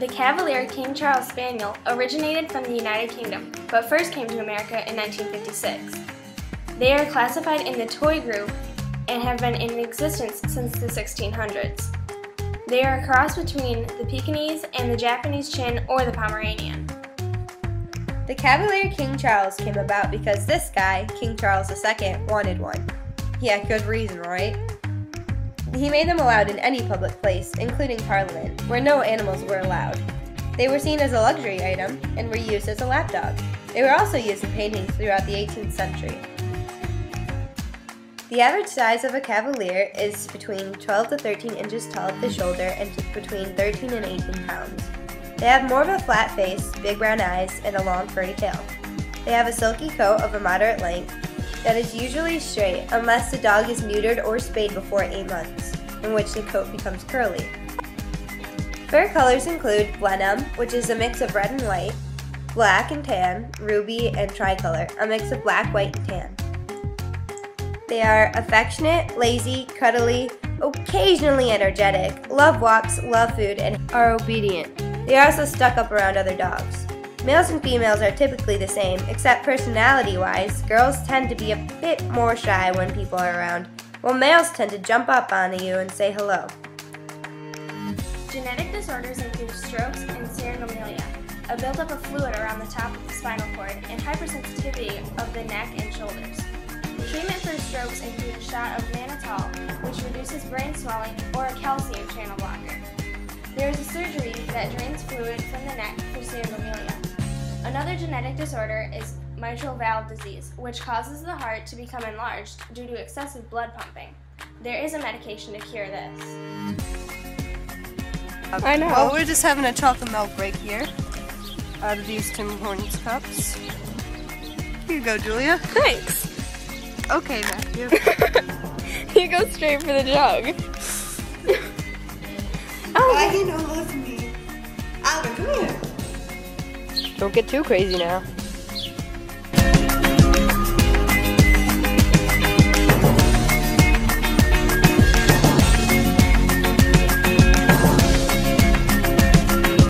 The Cavalier King Charles Spaniel originated from the United Kingdom, but first came to America in 1956. They are classified in the toy group and have been in existence since the 1600s. They are a cross between the Pekingese and the Japanese Chin or the Pomeranian. The Cavalier King Charles came about because this guy, King Charles II, wanted one. Had good reason, right? He made them allowed in any public place, including Parliament, where no animals were allowed. They were seen as a luxury item and were used as a lapdog. They were also used in paintings throughout the 18th century. The average size of a cavalier is between 12 to 13 inches tall at the shoulder and between 13 and 18 pounds. They have more of a flat face, big brown eyes, and a long furry tail. They have a silky coat of a moderate length that is usually straight unless the dog is neutered or spayed before 8 months, in which the coat becomes curly. Fur colors include Blenheim, which is a mix of red and white, black and tan, ruby, and tricolor, a mix of black, white, and tan. They are affectionate, lazy, cuddly, occasionally energetic, love walks, love food, and are obedient. They are also stuck up around other dogs. Males and females are typically the same, except personality wise, girls tend to be a bit more shy when people are around, while males tend to jump up onto you and say hello. Genetic disorders include strokes and syringomyelia, a buildup of fluid around the top of the spinal cord, and hypersensitivity of the neck and shoulders. Treatment for strokes include a shot of mannitol, which reduces brain swelling, or a calcium channel blocker. There is a surgery that drains fluid from the neck. Another genetic disorder is mitral valve disease, which causes the heart to become enlarged due to excessive blood pumping. There is a medication to cure this. I know. Well, we're just having a chocolate milk break here out of these Tim Hortons cups. Here you go, Julia. Thanks. Okay, Matthew. you go straight for the jug. Why you don't love me? Albert, come here. Don't get too crazy now.